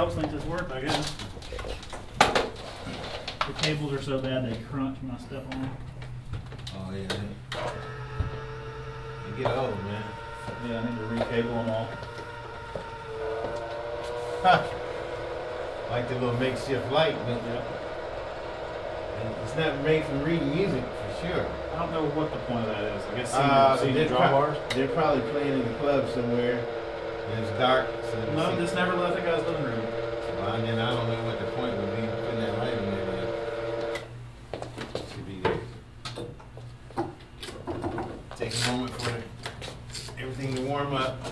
else thinks it's worth, I guess. The cables are so bad they crunch when I step on them. Oh, yeah. They, get old, man. Yeah, I need to recable them all. Ha! Like the little makeshift light, but Yep. it's not made from reading music, for sure. I don't know what the point of that is. I guess Uh, seeing, they're, draw pro- bars. they're probably playing in the club somewhere, and it's dark. So No, this never left the guy's living room. Well, then I don't know what the point would be putting that light in there. Should be there. Take a moment for everything to warm up.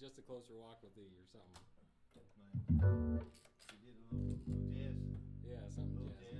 Just a closer walk with thee or something. You did a little, little jazz, Yeah, something jazzy. jazz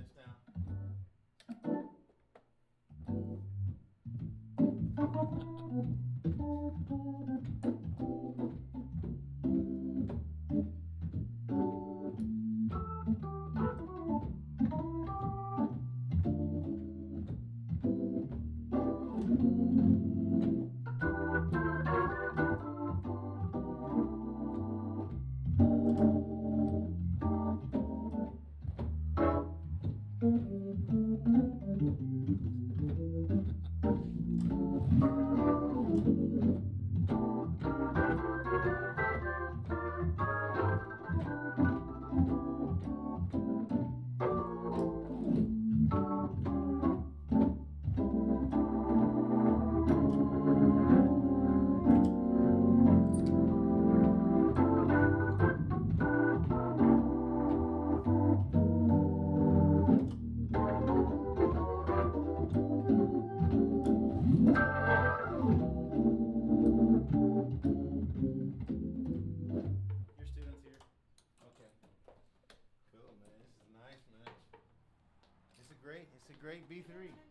Great, it's a great B3.